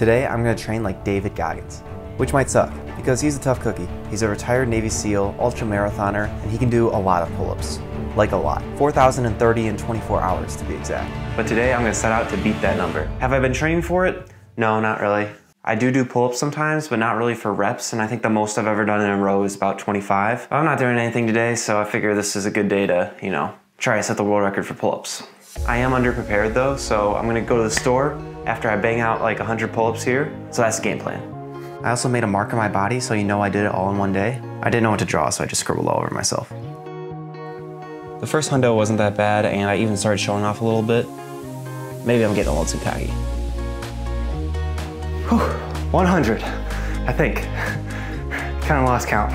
Today, I'm gonna train like David Goggins, which might suck, because he's a tough cookie. He's a retired Navy SEAL, ultra marathoner, and he can do a lot of pull-ups. Like a lot. 4,030 in 24 hours to be exact. But today, I'm gonna set out to beat that number. Have I been training for it? No, not really. I do do pull-ups sometimes, but not really for reps, and I think the most I've ever done in a row is about 25. I'm not doing anything today, so I figure this is a good day to, you know, try to set the world record for pull-ups. I am underprepared though, so I'm gonna go to the store after I bang out like 100 pull-ups here, so that's the game plan. I also made a mark on my body so you know I did it all in one day. I didn't know what to draw, so I just scribbled all over myself. The first hundo wasn't that bad, and I even started showing off a little bit. Maybe I'm getting a little too cocky. Whew, 100, I think. kind of lost count.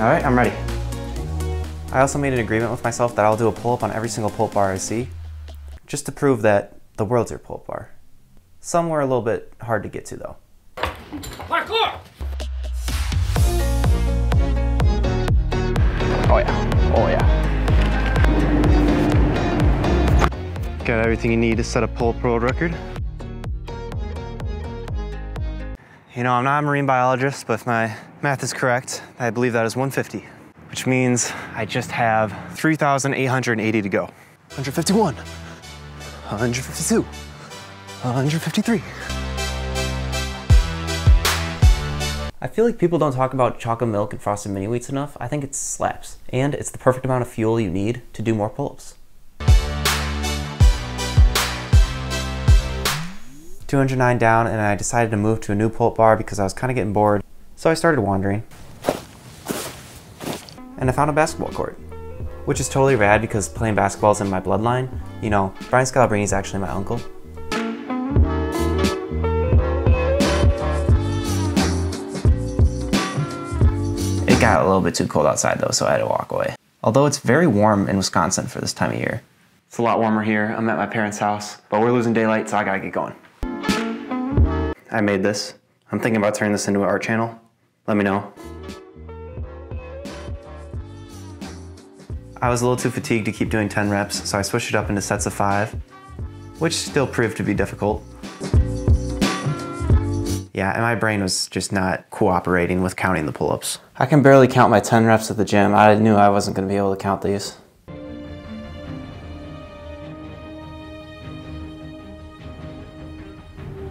All right, I'm ready. I also made an agreement with myself that I'll do a pull-up on every single pull-up bar I see, just to prove that the world's your pull-up bar. Some were a little bit hard to get to though. Parkour! Oh yeah, oh yeah. Got everything you need to set a pull-up world record. You know, I'm not a marine biologist, but if my math is correct, I believe that is 150, which means I just have 3,880 to go. 151, 152, 153. I feel like people don't talk about chocolate milk and frosted mini wheats enough. I think it slaps. And it's the perfect amount of fuel you need to do more pull-ups. 209 down and I decided to move to a new pull-up bar because I was kind of getting bored. So I started wandering. And I found a basketball court. Which is totally rad because playing basketball is in my bloodline. You know, Brian Scalabrine is actually my uncle. It got a little bit too cold outside though, so I had to walk away. Although it's very warm in Wisconsin for this time of year. It's a lot warmer here. I'm at my parents' house, but we're losing daylight, so I gotta get going. I made this. I'm thinking about turning this into an art channel. Let me know. I was a little too fatigued to keep doing 10 reps, so I switched it up into sets of five, which still proved to be difficult. Yeah, and my brain was just not cooperating with counting the pull-ups. I can barely count my 10 reps at the gym. I knew I wasn't gonna be able to count these.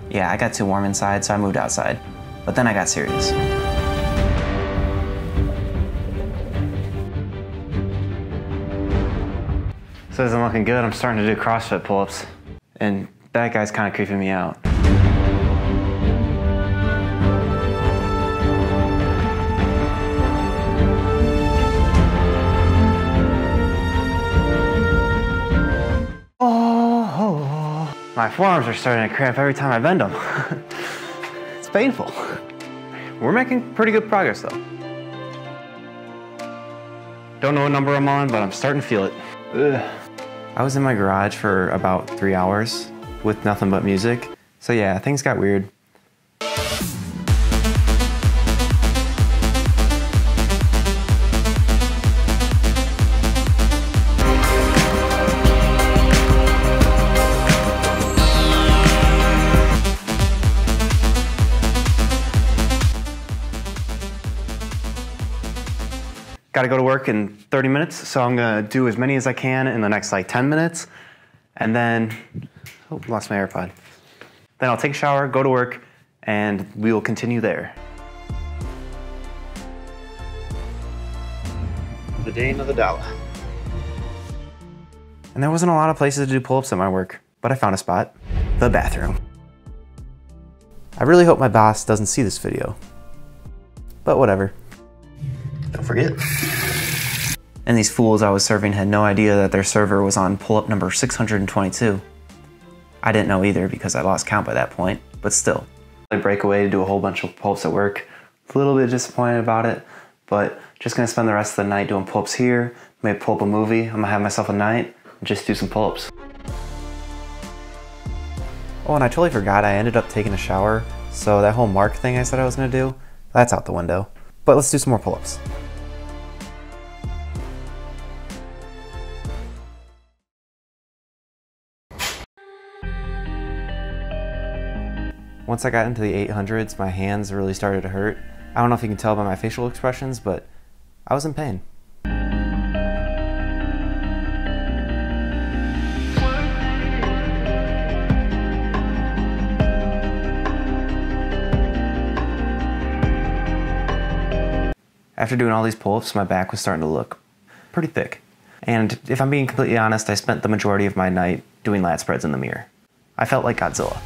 Yeah, I got too warm inside, so I moved outside. But then I got serious. So isn't looking good. I'm starting to do CrossFit pull-ups. And that guy's kind of creeping me out. Oh, my forearms are starting to cramp every time I bend them. it's painful. We're making pretty good progress though. Don't know what number I'm on, but I'm starting to feel it. Ugh. I was in my garage for about three hours with nothing but music. So yeah, things got weird. Got to go to work in 30 minutes, so I'm gonna do as many as I can in the next like 10 minutes, and then, oh, lost my AirPod. Then I'll take a shower, go to work, and we will continue there. The day of the dollar. And there wasn't a lot of places to do pull-ups at my work, but I found a spot, the bathroom. I really hope my boss doesn't see this video, but whatever. Don't forget. And these fools I was serving had no idea that their server was on pull-up number 622. I didn't know either because I lost count by that point, but still. I break away to do a whole bunch of pull-ups at work. A little bit disappointed about it, but just gonna spend the rest of the night doing pull-ups here, maybe pull up a movie, I'm gonna have myself a night, and just do some pull-ups. Oh, and I totally forgot I ended up taking a shower, so that whole mark thing I said I was gonna do, that's out the window. But let's do some more pull-ups. Once I got into the 800s, my hands really started to hurt. I don't know if you can tell by my facial expressions, but I was in pain. After doing all these pull-ups, my back was starting to look pretty thick. And if I'm being completely honest, I spent the majority of my night doing lat spreads in the mirror. I felt like Godzilla.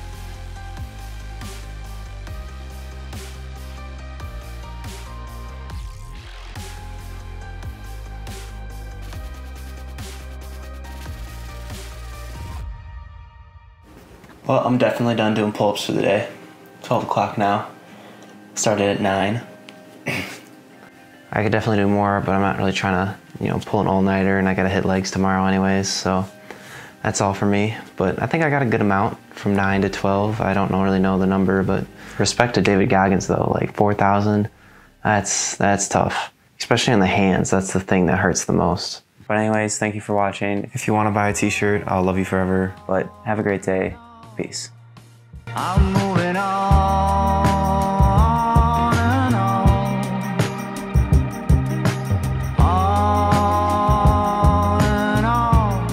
Well, I'm definitely done doing pull-ups for the day. 12 o'clock now. Started at 9. I could definitely do more, but I'm not really trying to, you know, pull an all-nighter and I gotta hit legs tomorrow anyways, so that's all for me. But I think I got a good amount from 9 to 12. I don't really know the number, but respect to David Goggins though, like 4,000, that's, that's tough. Especially on the hands, that's the thing that hurts the most. But anyways, thank you for watching. If you wanna buy a t-shirt, I'll love you forever. But have a great day. Peace. I'm moving on.